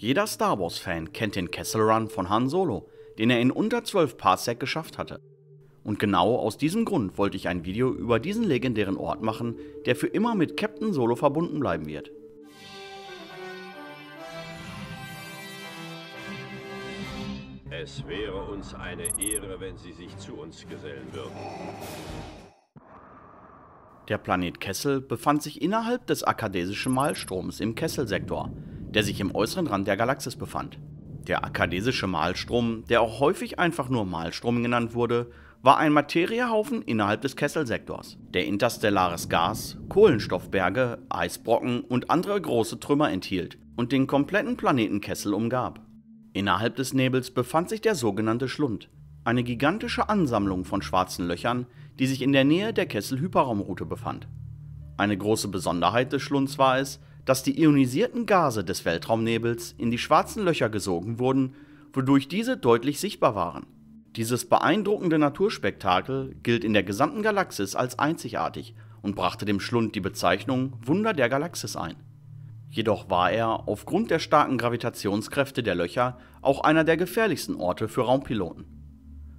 Jeder Star Wars-Fan kennt den Kessel Run von Han Solo, den er in unter 12 Parsec geschafft hatte. Und genau aus diesem Grund wollte ich ein Video über diesen legendären Ort machen, der für immer mit Captain Solo verbunden bleiben wird. Es wäre uns eine Ehre, wenn Sie sich zu uns gesellen würden. Der Planet Kessel befand sich innerhalb des akadesischen Malstroms im Kesselsektor, der sich im äußeren Rand der Galaxis befand. Der akadesische Malstrom, der auch häufig einfach nur Malstrom genannt wurde, war ein Materiehaufen innerhalb des Kesselsektors, der interstellares Gas, Kohlenstoffberge, Eisbrocken und andere große Trümmer enthielt und den kompletten Planeten Kessel umgab. Innerhalb des Nebels befand sich der sogenannte Schlund, eine gigantische Ansammlung von schwarzen Löchern, die sich in der Nähe der Kessel-Hyperraumroute befand. Eine große Besonderheit des Schlunds war es, dass die ionisierten Gase des Weltraumnebels in die schwarzen Löcher gesogen wurden, wodurch diese deutlich sichtbar waren. Dieses beeindruckende Naturspektakel gilt in der gesamten Galaxis als einzigartig und brachte dem Schlund die Bezeichnung Wunder der Galaxis ein. Jedoch war er aufgrund der starken Gravitationskräfte der Löcher auch einer der gefährlichsten Orte für Raumpiloten.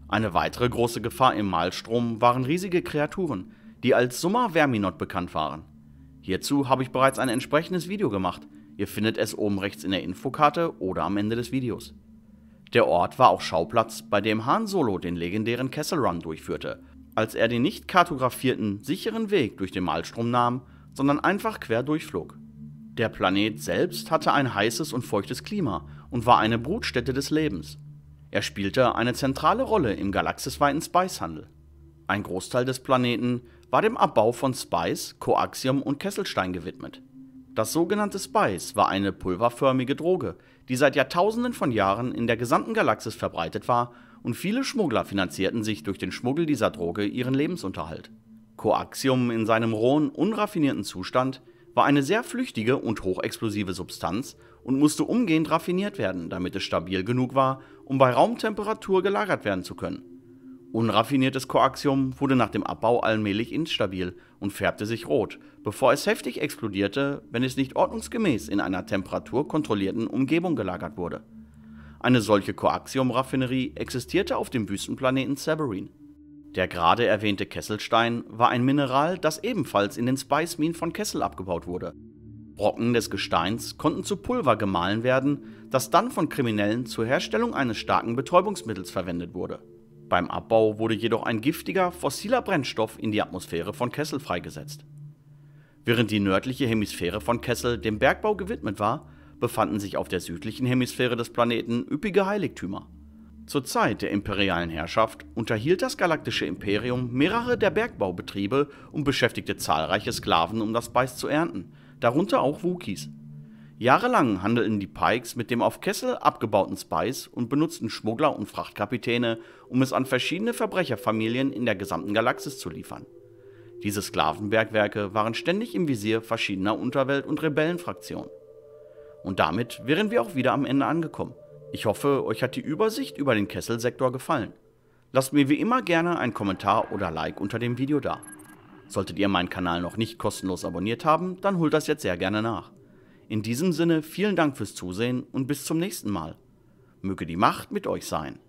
Eine weitere große Gefahr im Malstrom waren riesige Kreaturen, die als Summa Verminot bekannt waren. Hierzu habe ich bereits ein entsprechendes Video gemacht, ihr findet es oben rechts in der Infokarte oder am Ende des Videos. Der Ort war auch Schauplatz, bei dem Han Solo den legendären Kessel Run durchführte, als er den nicht kartografierten, sicheren Weg durch den Malstrom nahm, sondern einfach quer durchflog. Der Planet selbst hatte ein heißes und feuchtes Klima und war eine Brutstätte des Lebens. Er spielte eine zentrale Rolle im galaxisweiten Spicehandel. Ein Großteil des Planeten war dem Abbau von Spice, Koaxium und Kesselstein gewidmet. Das sogenannte Spice war eine pulverförmige Droge, die seit Jahrtausenden von Jahren in der gesamten Galaxis verbreitet war und viele Schmuggler finanzierten sich durch den Schmuggel dieser Droge ihren Lebensunterhalt. Koaxium in seinem rohen, unraffinierten Zustand war eine sehr flüchtige und hochexplosive Substanz und musste umgehend raffiniert werden, damit es stabil genug war, um bei Raumtemperatur gelagert werden zu können. Unraffiniertes Koaxium wurde nach dem Abbau allmählich instabil und färbte sich rot, bevor es heftig explodierte, wenn es nicht ordnungsgemäß in einer temperaturkontrollierten Umgebung gelagert wurde. Eine solche Koaxiumraffinerie existierte auf dem Wüstenplaneten Severin. Der gerade erwähnte Kesselstein war ein Mineral, das ebenfalls in den Spice Minen von Kessel abgebaut wurde. Brocken des Gesteins konnten zu Pulver gemahlen werden, das dann von Kriminellen zur Herstellung eines starken Betäubungsmittels verwendet wurde. Beim Abbau wurde jedoch ein giftiger, fossiler Brennstoff in die Atmosphäre von Kessel freigesetzt. Während die nördliche Hemisphäre von Kessel dem Bergbau gewidmet war, befanden sich auf der südlichen Hemisphäre des Planeten üppige Heiligtümer. Zur Zeit der imperialen Herrschaft unterhielt das galaktische Imperium mehrere der Bergbaubetriebe und beschäftigte zahlreiche Sklaven, um das Spice zu ernten, darunter auch Wookies. Jahrelang handelten die Pikes mit dem auf Kessel abgebauten Spice und benutzten Schmuggler und Frachtkapitäne, um es an verschiedene Verbrecherfamilien in der gesamten Galaxis zu liefern. Diese Sklavenbergwerke waren ständig im Visier verschiedener Unterwelt- und Rebellenfraktionen. Und damit wären wir auch wieder am Ende angekommen. Ich hoffe, euch hat die Übersicht über den Kesselsektor gefallen. Lasst mir wie immer gerne einen Kommentar oder Like unter dem Video da. Solltet ihr meinen Kanal noch nicht kostenlos abonniert haben, dann holt das jetzt sehr gerne nach. In diesem Sinne vielen Dank fürs Zusehen und bis zum nächsten Mal. Möge die Macht mit euch sein.